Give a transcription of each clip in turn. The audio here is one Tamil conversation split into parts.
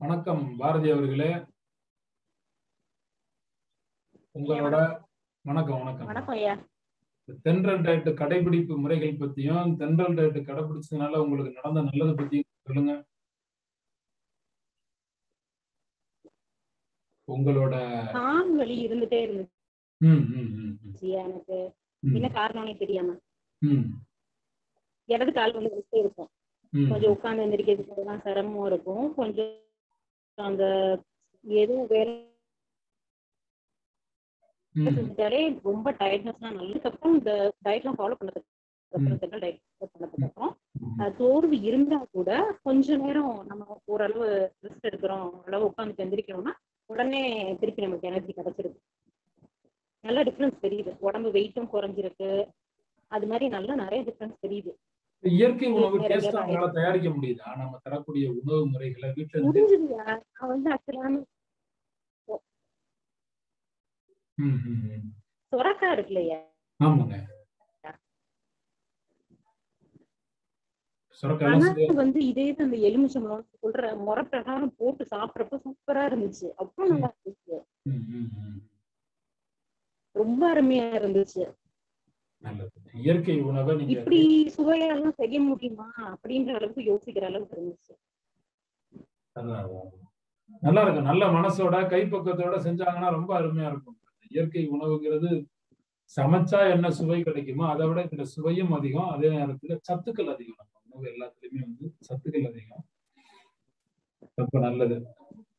வணக்கம் பாரதி அவர்களே. உங்களோட வணக்கம் வணக்கம். வணக்கம் தென்றல் டயட் கடைபிடிப்பு முறைகள் பத்தியும் தென்றல் டயட் கடைபிடிச்சதுனால உங்களுக்கு நடந்த நல்லது பத்தியும் சொல்லுங்க. உங்களோட கால் வலி இருந்துட்டே இருந்துச்சு எனக்கு என்ன காரணம்னே தெரியாம. இடது கால் வந்து இருக்கும். கொஞ்சம் உட்கார்ந்து எந்திரிக்கிறதுக்கு சிரமம் இருக்கும். கொஞ்சம் அந்த எதுவும் வேலை ரொம்ப டயர்ட்னஸ்லாம் நல்லதுக்கப்புறம் இந்த டயட்லாம் ஃபாலோ பண்ணதுக்கு அப்புறம் டயட் பண்ணதுக்கு சோர்வு இருந்தா கூட கொஞ்ச நேரம் நம்ம ஓரளவு ரெஸ்ட் எடுக்கிறோம் ஓரளவு உட்காந்து எந்திரிக்கிறோம்னா உடனே திருப்பி நமக்கு எனர்ஜி கிடைச்சிருக்கு நல்ல டிஃபரன்ஸ் தெரியுது. உடம்பு வெயிட்டும் குறைஞ்சிருக்கு. அது மாதிரி நல்ல நிறைய டிஃபரன்ஸ் தெரியுது. இயற்கை உணவு டேஸ்ட் அவங்களால தயாரிக்க முடியுதா? நம்ம தரக்கூடிய உணவு முறைகளை வீட்டுல இருந்து. சொரக்கா இருக்கு இல்லையா ஆமாங்க. வந்து இதே அந்த எலுமிச்சம்பழம் சொல்ற முறை பிரகாரம் போட்டு சாப்பிடறப்ப சூப்பரா இருந்துச்சு. அவ்வளவு நல்லா இருந்துச்சு. ரொம்ப அருமையா இருந்துச்சு. நல்லது. இயற்கை உணவை நீங்க இப்படி சுவையெல்லாம் செய்ய முடியுமா? அப்படின்ற அளவுக்கு யோசிக்கிற அளவுக்கு இருந்துச்சு. நல்லா இருக்கும் நல்ல மனசோட கைப்பக்கத்தோட செஞ்சாங்கன்னா ரொம்ப அருமையா இருக்கும். இயற்கை உணவுங்கிறது சமைச்சா என்ன சுவை கிடைக்குமோ அதை விட இதுல சுவையும் அதிகம். அதே நேரத்துல சத்துக்கள் அதிகம். நம்ம உணவு எல்லாத்துலயுமே வந்து சத்துக்கள் அதிகம். ரொம்ப நல்லது.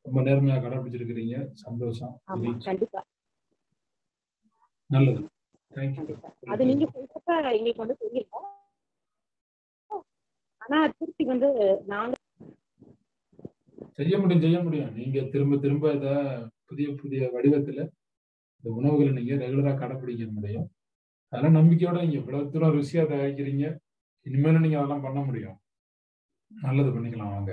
ரொம்ப நேர்மையா கடைபிடிச்சிருக்கிறீங்க. சந்தோஷம். நல்லது. அது நீங்க சொல்றப்ப எங்களுக்கு வந்து தெரியல ஆனா திருப்பி வந்து நாங்க செய்ய முடியும் செய்ய முடியும். நீங்க திரும்ப திரும்ப இத புதிய புதிய வடிவத்துல இந்த உணவுகளை நீங்க ரெகுலரா கடைபிடிக்க முடியும். அதெல்லாம் நம்பிக்கையோட நீங்க இவ்வளவு தூரம் ருசியா தயாரிக்கிறீங்க. இனிமேலும் நீங்க அதெல்லாம் பண்ண முடியும். நல்லது பண்ணிக்கலாம் வாங்க.